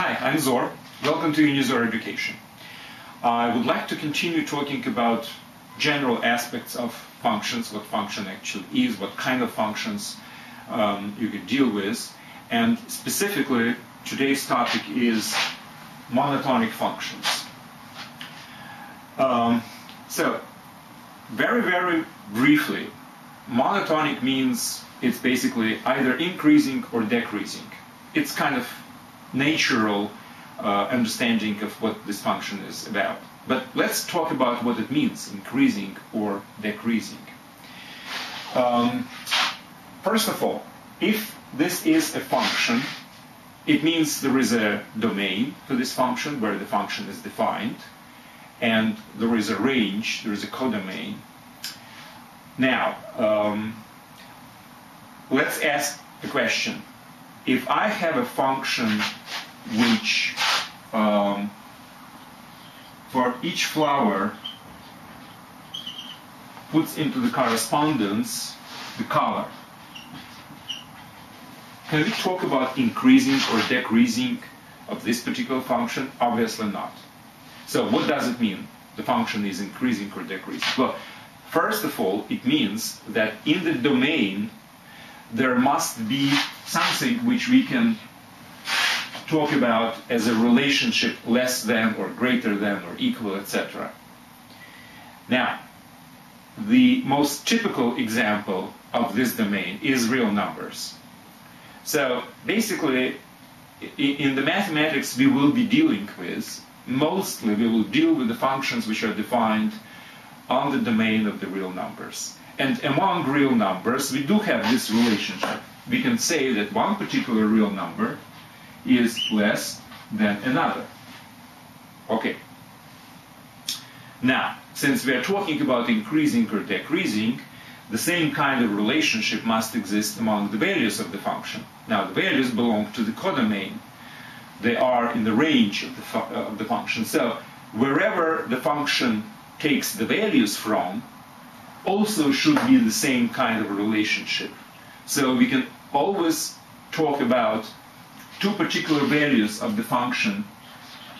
Hi, I'm Zor. Welcome to Unizor Education. I would like to continue talking about general aspects of functions, what function actually is, what kind of functions um, you can deal with, and specifically today's topic is monotonic functions. Um, so, very, very briefly, monotonic means it's basically either increasing or decreasing. It's kind of natural uh, understanding of what this function is about. But let's talk about what it means, increasing or decreasing. Um, first of all, if this is a function, it means there is a domain to this function where the function is defined, and there is a range, there is a codomain. Now, um, let's ask the question. If I have a function which um, for each flower puts into the correspondence the color. Can we talk about increasing or decreasing of this particular function? Obviously not. So what does it mean? The function is increasing or decreasing? Well, first of all, it means that in the domain there must be something which we can talk about as a relationship less than or greater than or equal, etc. Now, the most typical example of this domain is real numbers. So basically, in the mathematics we will be dealing with, mostly we will deal with the functions which are defined on the domain of the real numbers. And among real numbers, we do have this relationship. We can say that one particular real number is less than another. Okay. Now, since we are talking about increasing or decreasing, the same kind of relationship must exist among the values of the function. Now, the values belong to the codomain. They are in the range of the, fu of the function. So, wherever the function takes the values from, also should be the same kind of relationship. So, we can always talk about two particular values of the function,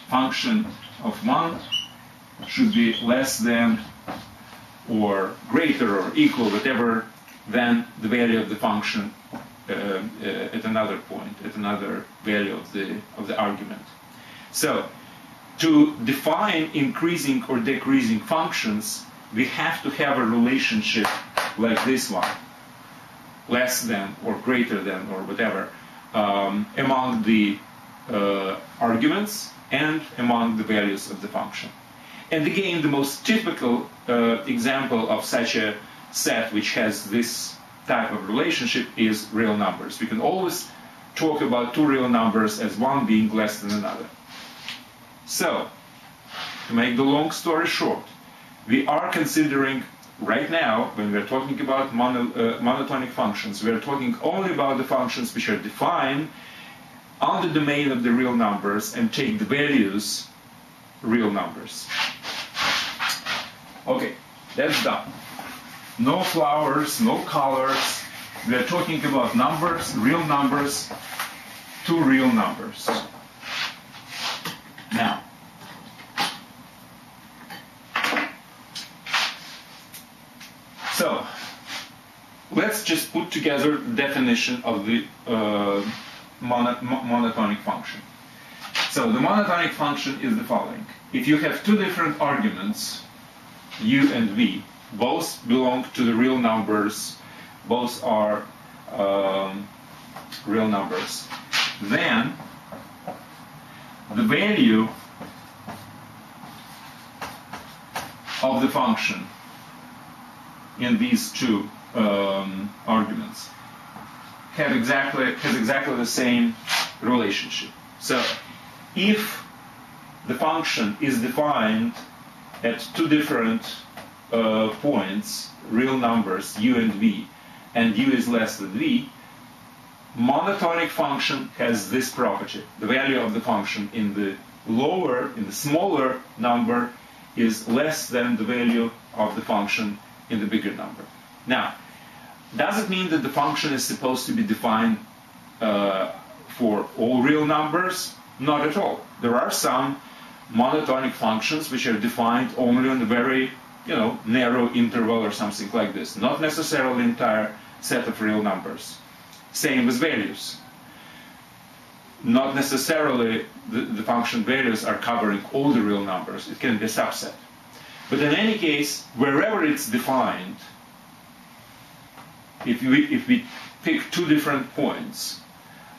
function of 1 should be less than or greater or equal, whatever, than the value of the function uh, uh, at another point, at another value of the, of the argument. So, to define increasing or decreasing functions, we have to have a relationship like this one, less than or greater than or whatever, um, among the uh, arguments and among the values of the function. And again, the most typical uh, example of such a set which has this type of relationship is real numbers. We can always talk about two real numbers as one being less than another. So, to make the long story short, we are considering right now, when we're talking about mono, uh, monotonic functions, we're talking only about the functions which are defined on the domain of the real numbers and take the values real numbers. Okay, that's done. No flowers, no colors. We're talking about numbers, real numbers, two real numbers. Now, So, let's just put together the definition of the uh, monotonic function. So the monotonic function is the following. If you have two different arguments, u and v, both belong to the real numbers, both are um, real numbers, then the value of the function in these two um, arguments have exactly has exactly the same relationship. So if the function is defined at two different uh, points, real numbers u and v, and u is less than v, monotonic function has this property. The value of the function in the lower, in the smaller number is less than the value of the function in the bigger number. Now, does it mean that the function is supposed to be defined uh, for all real numbers? Not at all. There are some monotonic functions which are defined only on a very you know, narrow interval or something like this. Not necessarily entire set of real numbers. Same with values. Not necessarily the, the function values are covering all the real numbers. It can be a subset. But in any case, wherever it's defined, if we, if we pick two different points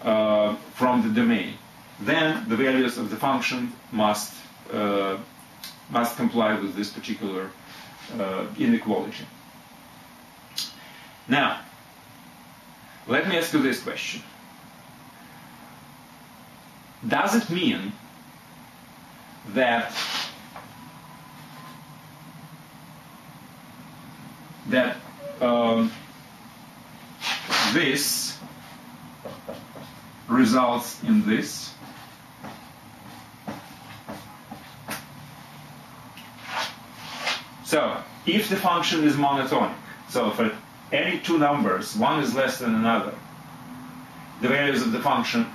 uh, from the domain, then the values of the function must uh, must comply with this particular uh, inequality. Now, let me ask you this question. Does it mean that that um, this results in this So if the function is monotonic, so for any two numbers, one is less than another, the values of the function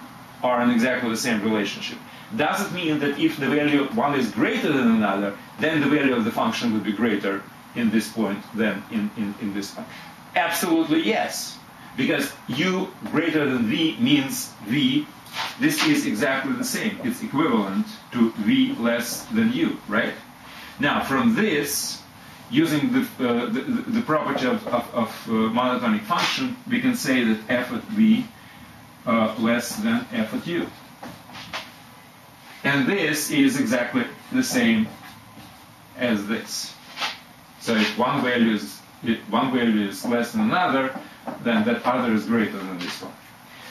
are in exactly the same relationship. Does it mean that if the value one is greater than another, then the value of the function would be greater in this point than in, in, in this point? Absolutely yes. Because u greater than v means v. This is exactly the same. It's equivalent to v less than u, right? Now, from this, using the, uh, the, the, property of, of, of uh, monotonic function, we can say that f at v uh, less than f at u. And this is exactly the same as this. So if one value is if one value is less than another, then that other is greater than this one.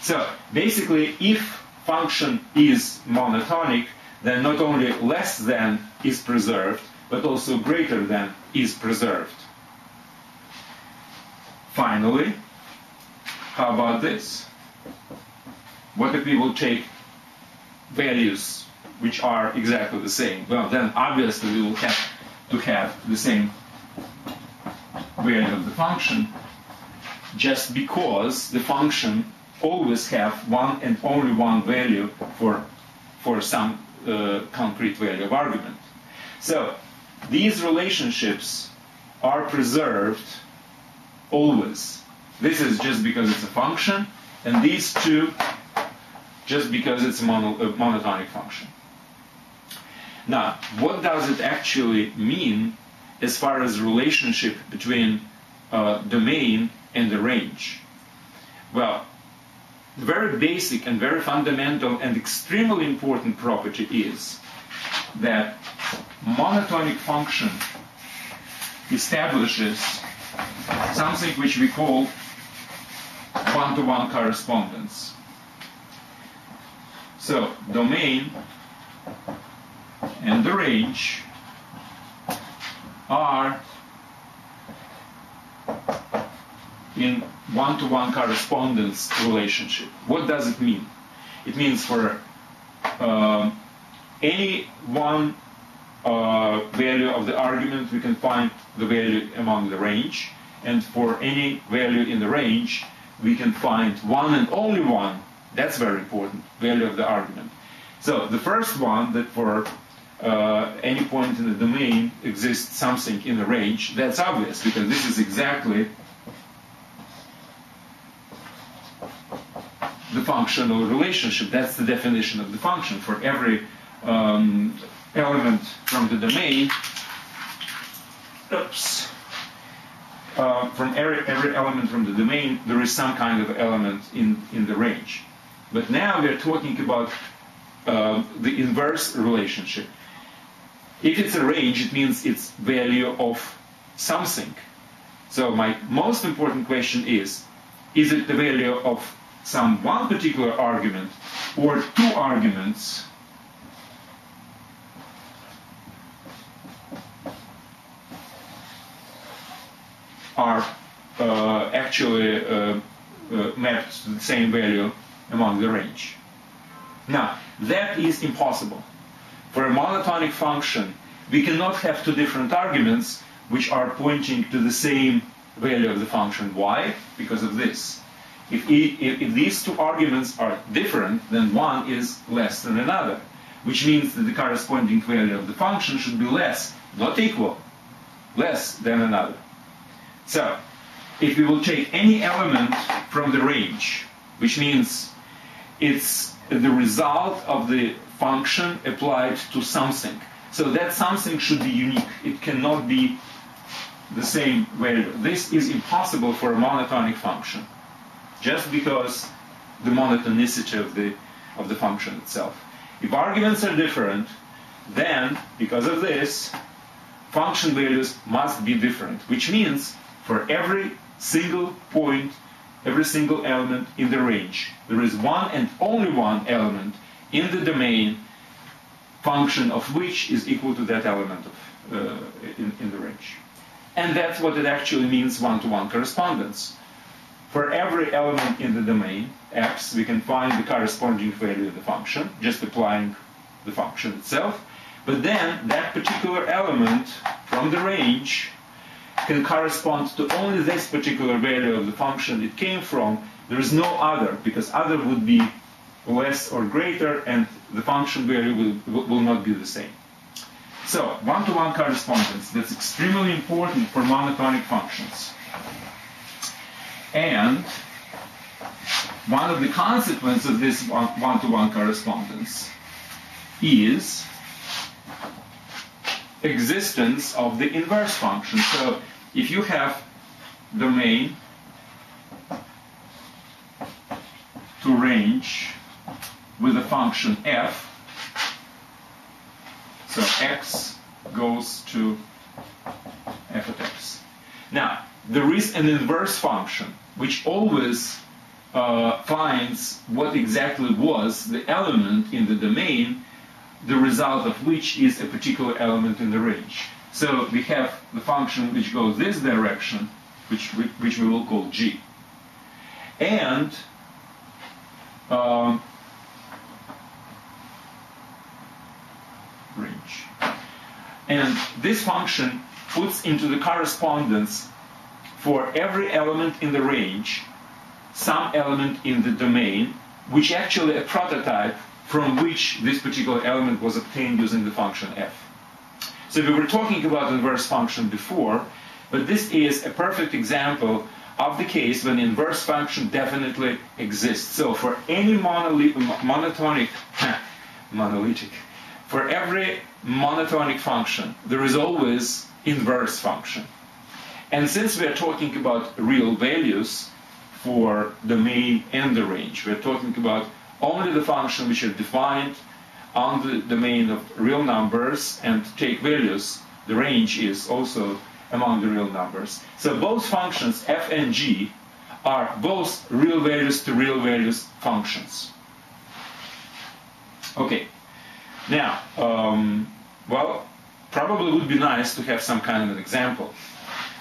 So basically, if function is monotonic, then not only less than is preserved, but also greater than is preserved. Finally, how about this? What if we will take values which are exactly the same? Well, then obviously we will have to have the same value of the function just because the function always have one and only one value for, for some uh, concrete value of argument. So these relationships are preserved always. This is just because it's a function, and these two just because it's a, mono, a monotonic function. Now, what does it actually mean as far as relationship between uh, domain and the range? Well, the very basic and very fundamental and extremely important property is that monotonic function establishes something which we call one-to-one correspondence. So domain and the range are in one-to-one correspondence relationship. What does it mean? It means for uh, any one uh, value of the argument, we can find the value among the range. And for any value in the range, we can find one and only one, that's very important, value of the argument. So the first one, that for uh, any point in the domain exists something in the range, that's obvious because this is exactly the functional relationship. That's the definition of the function. For every um, element from the domain, oops, uh, from every, every element from the domain, there is some kind of element in, in the range. But now we're talking about uh, the inverse relationship. If it's a range, it means it's value of something. So my most important question is, is it the value of some one particular argument or two arguments are uh, actually uh, uh, mapped to the same value among the range. Now, that is impossible. For a monotonic function, we cannot have two different arguments which are pointing to the same value of the function. Why? Because of this. If, if, if these two arguments are different, then one is less than another, which means that the corresponding value of the function should be less, not equal, less than another. So, if we will take any element from the range, which means it's the result of the function applied to something. So that something should be unique. It cannot be the same value. This is impossible for a monotonic function, just because the monotonicity of the of the function itself. If arguments are different, then because of this, function values must be different, which means for every single point, every single element in the range, there is one and only one element in the domain function of which is equal to that element of, uh, in, in the range. And that's what it actually means one-to-one correspondence. For every element in the domain, x, we can find the corresponding value of the function, just applying the function itself. But then that particular element from the range can correspond to only this particular value of the function it came from. There is no other, because other would be less or greater, and the function value will, will not be the same. So, one-to-one correspondence, that's extremely important for monotonic functions. And one of the consequences of this one-to-one correspondence is existence of the inverse function. So if you have domain to range with a function f, so x goes to f of x. Now, there is an inverse function which always uh, finds what exactly was the element in the domain the result of which is a particular element in the range. So we have the function which goes this direction, which, which we will call g. And um, range. And this function puts into the correspondence for every element in the range some element in the domain, which actually a prototype from which this particular element was obtained using the function f. So we were talking about inverse function before, but this is a perfect example of the case when inverse function definitely exists. So for any monotonic, monolithic, for every monotonic function, there is always inverse function. And since we are talking about real values for the domain and the range, we're talking about only the function which is defined on the domain of real numbers and take values. The range is also among the real numbers. So both functions f and g are both real values to real values functions. Okay. Now, um, well, probably would be nice to have some kind of an example.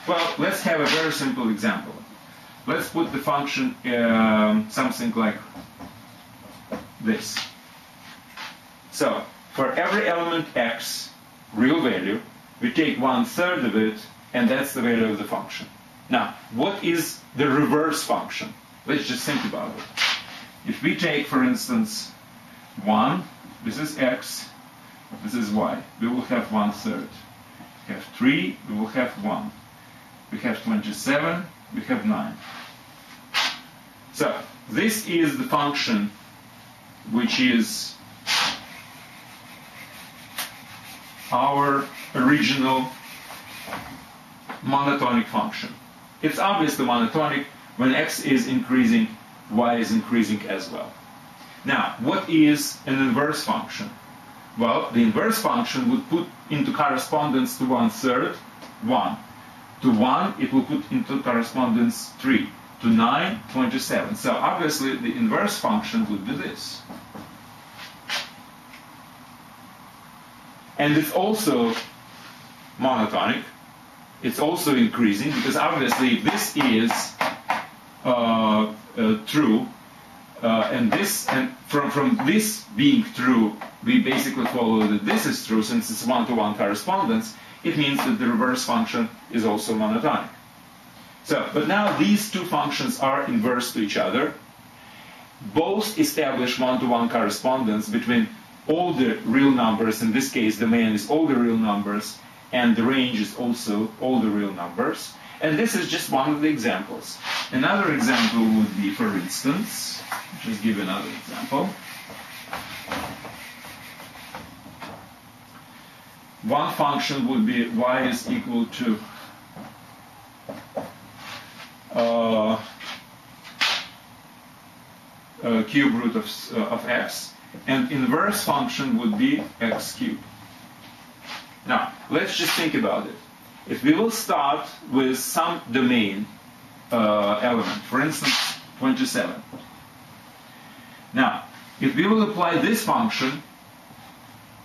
Well, let's have a very simple example. Let's put the function um, something like this. So, for every element x, real value, we take one third of it, and that's the value of the function. Now, what is the reverse function? Let's just think about it. If we take, for instance, 1, this is x, this is y, we will have one third. We have 3, we will have 1. We have 27, we have 9. So, this is the function which is our original monotonic function. It's obviously monotonic. When x is increasing, y is increasing as well. Now, what is an inverse function? Well, the inverse function would put into correspondence to one third 1. To 1, it will put into correspondence 3 to 9, 27. So obviously the inverse function would be this. And it's also monotonic. It's also increasing because obviously this is uh, uh, true, uh, and this and from from this being true, we basically follow that this is true since it's one-to-one correspondence. It means that the reverse function is also monotonic. So, but now these two functions are inverse to each other. Both establish one-to-one correspondence between all the real numbers, in this case the main is all the real numbers, and the range is also all the real numbers. And this is just one of the examples. Another example would be, for instance, just give another example. One function would be y is equal to uh, uh, cube root of, uh, of x, and inverse function would be x cubed. Now, let's just think about it. If we will start with some domain uh, element, for instance, 27. Now, if we will apply this function,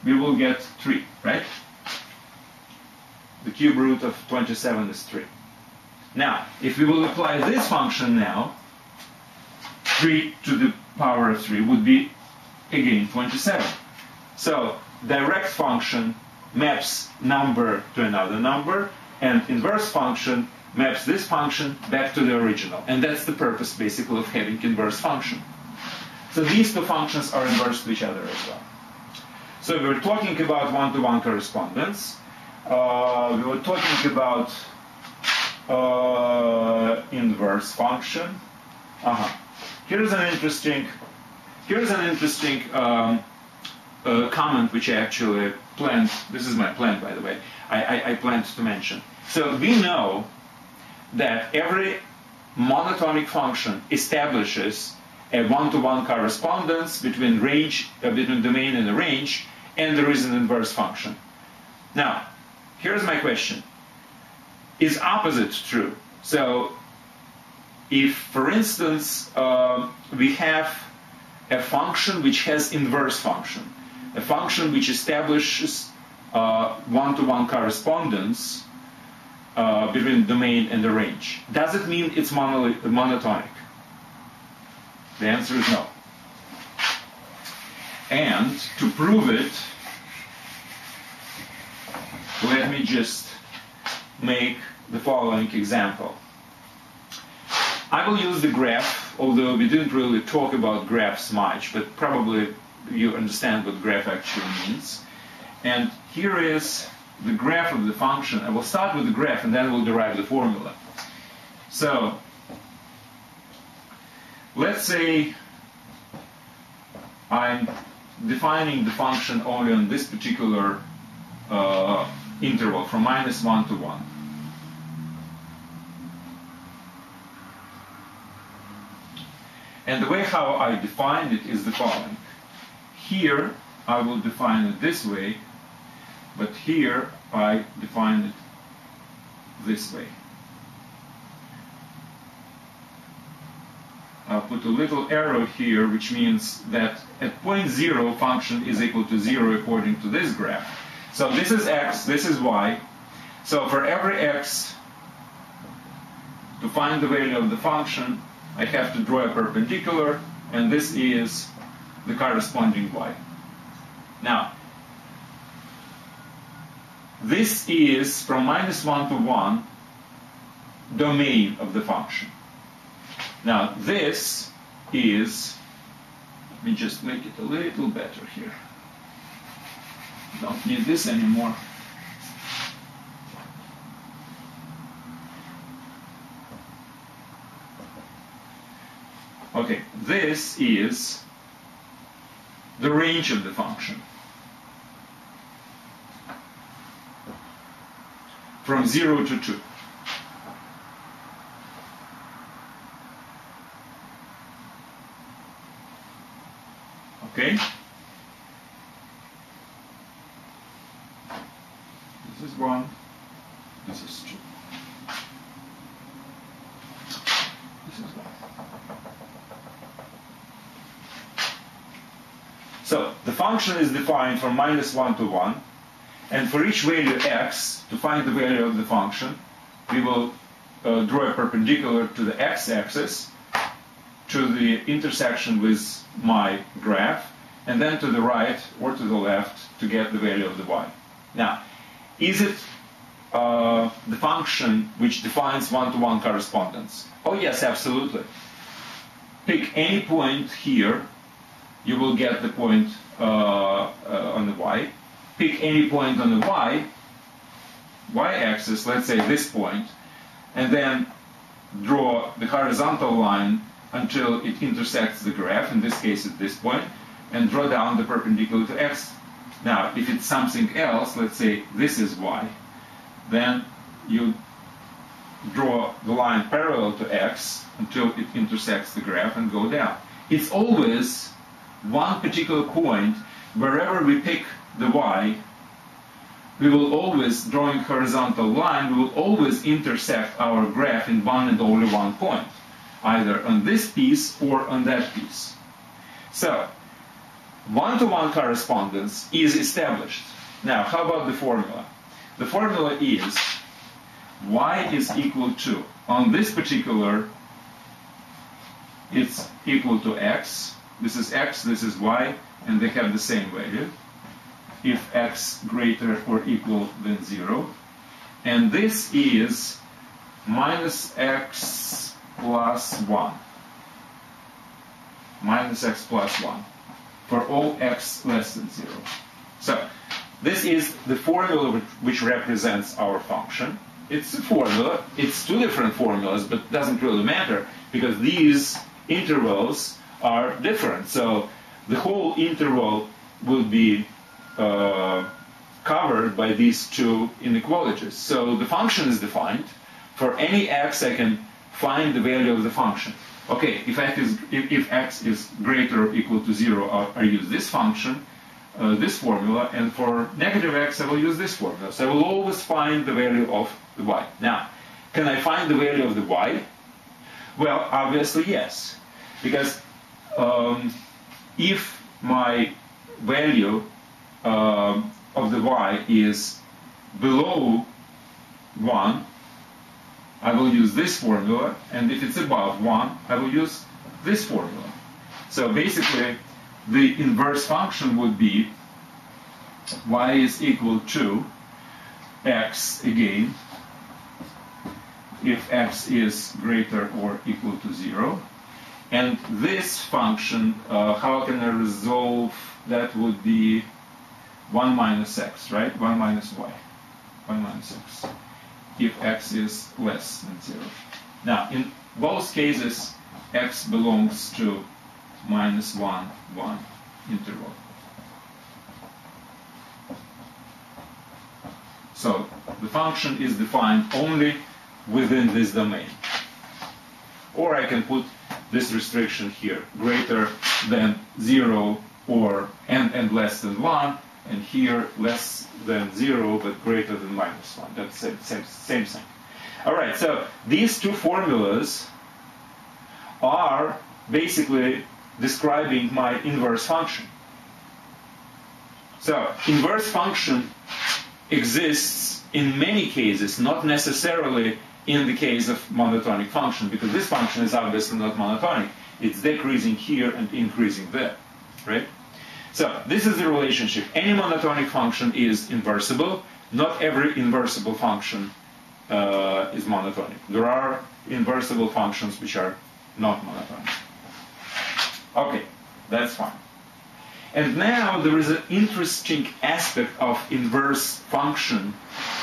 we will get 3, right? The cube root of 27 is 3. Now, if we will apply this function now, 3 to the power of 3 would be, again, 27. So, direct function maps number to another number, and inverse function maps this function back to the original. And that's the purpose, basically, of having inverse function. So these two functions are inverse to each other as well. So we were talking about one-to-one correspondence. Uh, we were talking about uh, inverse function. Uh-huh. Here's an interesting. Here's an interesting um, uh, comment which I actually planned. This is my plan, by the way. I, I, I planned to mention. So we know that every monotonic function establishes a one-to-one correspondence between range, uh, between domain and the range, and there is an inverse function. Now, here's my question. Is opposite true? So, if, for instance, uh, we have a function which has inverse function, a function which establishes uh, one-to-one correspondence uh, between domain and the range, does it mean it's monotonic? The answer is no. And to prove it, let me just make the following example. I will use the graph, although we didn't really talk about graphs much, but probably you understand what graph actually means. And here is the graph of the function. I will start with the graph and then we'll derive the formula. So let's say I'm defining the function only on this particular uh, interval from minus 1 to 1. And the way how I define it is the following. Here I will define it this way, but here I define it this way. I'll put a little arrow here, which means that at point zero, function is equal to zero according to this graph. So this is x, this is y. So for every x, to find the value of the function, I have to draw a perpendicular, and this is the corresponding y. Now, this is from minus 1 to 1 domain of the function. Now, this is, let me just make it a little better here. Don't need this anymore. Okay, this is the range of the function. From 0 to 2. Okay? This is 1, this is 2. This is 1. So the function is defined from minus 1 to 1, and for each value x, to find the value of the function, we will uh, draw a perpendicular to the x-axis, to the intersection with my graph, and then to the right or to the left to get the value of the y. Now, is it uh, the function which defines one-to-one correspondence? Oh yes, absolutely. Pick any point here, you will get the point uh, uh, on the y. Pick any point on the y, y-axis, let's say this point, and then draw the horizontal line until it intersects the graph, in this case at this point, and draw down the perpendicular to x. Now, if it's something else, let's say this is y, then you draw the line parallel to x until it intersects the graph and go down. It's always one particular point, wherever we pick the y, we will always, drawing horizontal line, we will always intersect our graph in one and only one point, either on this piece or on that piece. So, one-to-one correspondence is established. Now, how about the formula? The formula is y is equal to, on this particular, it's equal to x. This is x, this is y, and they have the same value. If x greater or equal than 0. And this is minus x plus 1. Minus x plus 1 for all x less than 0. So this is the formula which represents our function. It's a formula. It's two different formulas, but it doesn't really matter because these intervals are different. So the whole interval will be covered by these two inequalities. So the function is defined. For any x, I can find the value of the function. Okay, if x is, if, if x is greater or equal to 0, I, I use this function, uh, this formula, and for negative x, I will use this formula. So I will always find the value of the y. Now, can I find the value of the y? Well, obviously yes, because um, if my value uh, of the y is below 1, I will use this formula, and if it's above 1, I will use this formula. So basically, the inverse function would be y is equal to x again, if x is greater or equal to 0. And this function, uh, how can I resolve that would be 1 minus x, right? 1 minus y. 1 minus x. If x is less than 0. Now, in both cases, x belongs to minus 1, 1 interval. So the function is defined only within this domain. Or I can put this restriction here, greater than 0 or and, and less than 1, and here less than 0 but greater than minus 1. That's the same, same thing. All right, so these two formulas are basically describing my inverse function. So inverse function exists in many cases, not necessarily in the case of monotonic function, because this function is obviously not monotonic. It's decreasing here and increasing there, right? So this is the relationship. Any monotonic function is inversible. Not every inversible function uh, is monotonic. There are inversible functions which are not monotonic. Okay, that's fine. And now there is an interesting aspect of inverse function,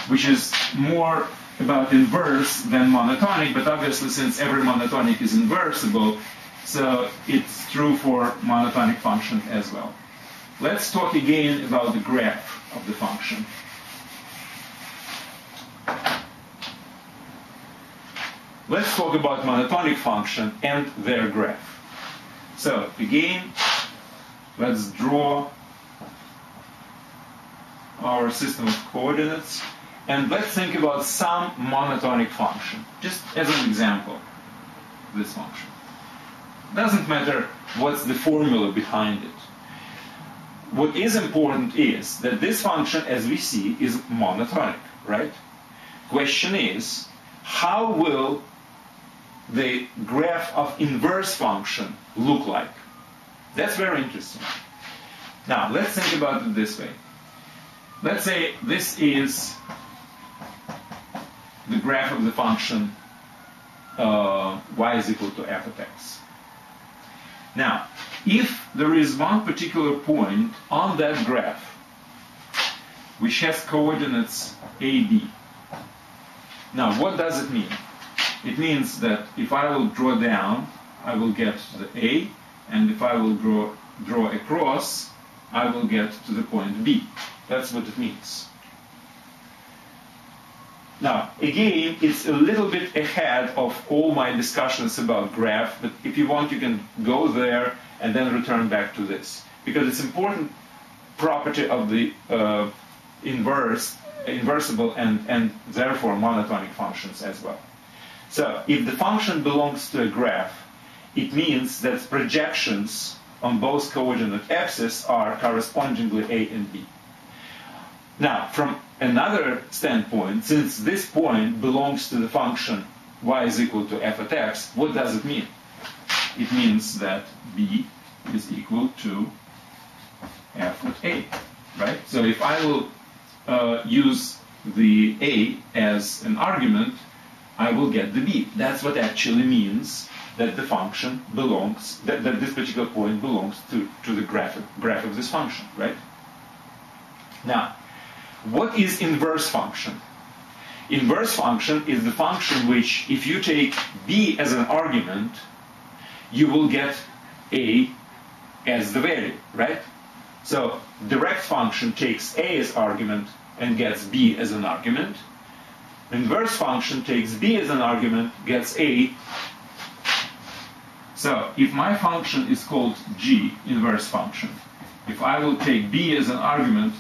which is more about inverse than monotonic, but obviously since every monotonic is inversible, so it's true for monotonic function as well. Let's talk again about the graph of the function. Let's talk about monotonic function and their graph. So again, let's draw our system of coordinates and let's think about some monotonic function, just as an example, this function. Doesn't matter what's the formula behind it. What is important is that this function, as we see, is monotonic, right? Question is, how will the graph of inverse function look like? That's very interesting. Now, let's think about it this way. Let's say this is the graph of the function uh, y is equal to f of x. Now, if there is one particular point on that graph which has coordinates a, b, now what does it mean? It means that if I will draw down, I will get to the a, and if I will draw, draw across, I will get to the point b. That's what it means. Now, again, it's a little bit ahead of all my discussions about graph, but if you want, you can go there and then return back to this. Because it's important property of the uh, inverse, inversible and, and therefore monotonic functions as well. So if the function belongs to a graph, it means that projections on both coordinate axes are correspondingly A and B. Now, from another standpoint, since this point belongs to the function y is equal to f at x, what does it mean? It means that b is equal to f at a, right? So if I will uh, use the a as an argument, I will get the b. That's what actually means that the function belongs, that, that this particular point belongs to, to the graph, graph of this function, right? Now, what is inverse function? Inverse function is the function which, if you take b as an argument, you will get a as the value, right? So direct function takes a as argument and gets b as an argument. Inverse function takes b as an argument, gets a. So if my function is called g, inverse function, if I will take b as an argument,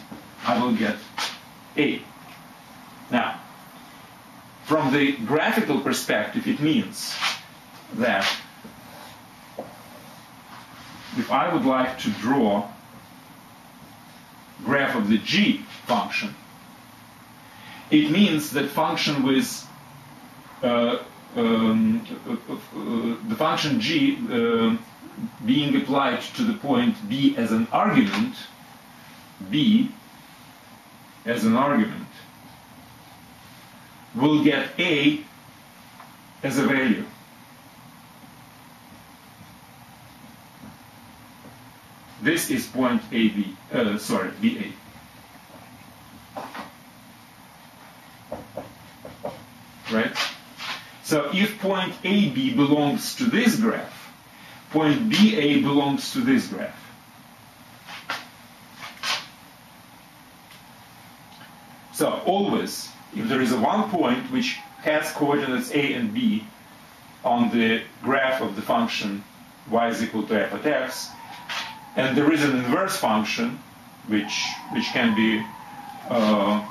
I will get a. Now, from the graphical perspective, it means that if I would like to draw graph of the g function, it means that function with uh, um, uh, uh, the function g uh, being applied to the point b as an argument, b as an argument will get a as a value. This is point AB, uh, sorry, BA. Right? So if point AB belongs to this graph, point BA belongs to this graph. So always, if there is a one point which has coordinates a and b on the graph of the function y is equal to f at x, and there is an inverse function which which can be uh,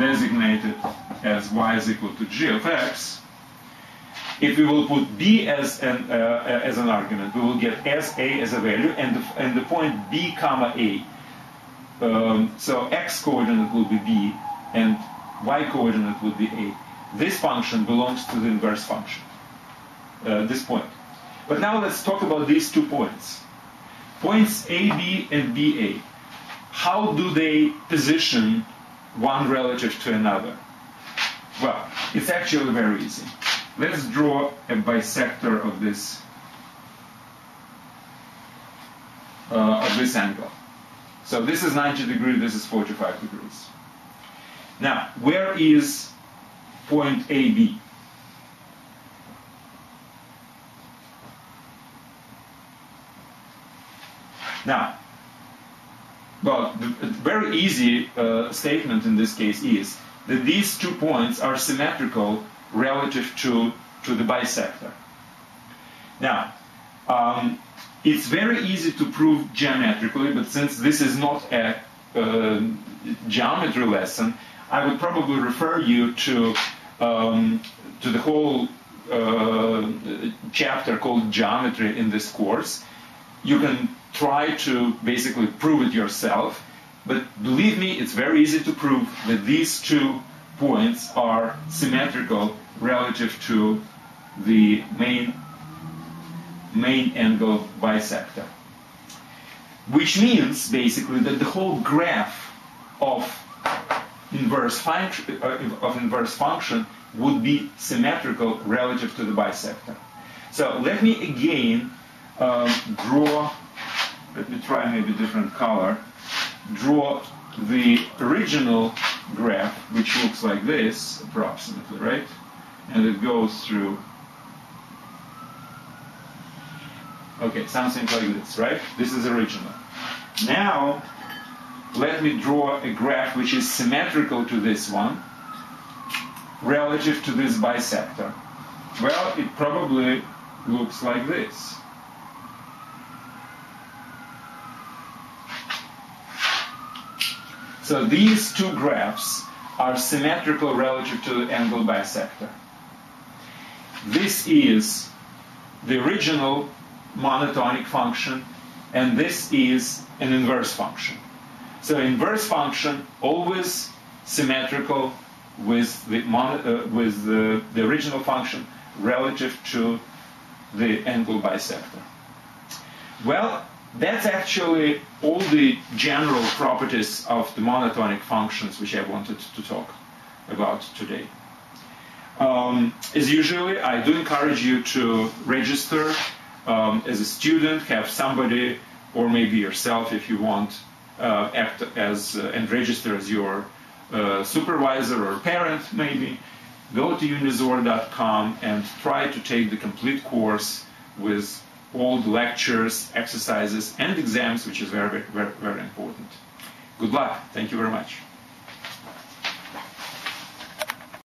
designated as y is equal to g of x. If we will put b as an uh, as an argument, we will get as a as a value, and the, and the point b comma a um, so x coordinate will be b and y coordinate would be a. This function belongs to the inverse function, uh, this point. But now let's talk about these two points. Points AB and BA. How do they position one relative to another? Well, it's actually very easy. Let's draw a bisector of this uh, of this angle. So this is 90 degrees, this is 45 degrees. Now, where is point AB? Now, well, the very easy uh, statement in this case is that these two points are symmetrical relative to, to the bisector. Now, um, it's very easy to prove geometrically, but since this is not a uh, geometry lesson, I would probably refer you to um, to the whole uh, chapter called geometry in this course. You can try to basically prove it yourself, but believe me, it's very easy to prove that these two points are symmetrical relative to the main main angle bisector. Which means basically that the whole graph of inverse function uh, of inverse function would be symmetrical relative to the bisector. So let me again um, draw. Let me try maybe different color. Draw the original graph, which looks like this approximately, right? And it goes through. Okay, something like this, right? This is original. Now, let me draw a graph which is symmetrical to this one relative to this bisector. Well, it probably looks like this. So these two graphs are symmetrical relative to the angle bisector. This is the original monotonic function, and this is an inverse function. So inverse function always symmetrical with the, uh, with the, the original function relative to the angle bisector. Well, that's actually all the general properties of the monotonic functions which I wanted to talk about today. Um, as usually, I do encourage you to register um, as a student, have somebody, or maybe yourself if you want, uh, act as uh, and register as your uh, supervisor or parent, maybe. Go to unizor.com and try to take the complete course with all the lectures, exercises, and exams, which is very, very, very important. Good luck. Thank you very much.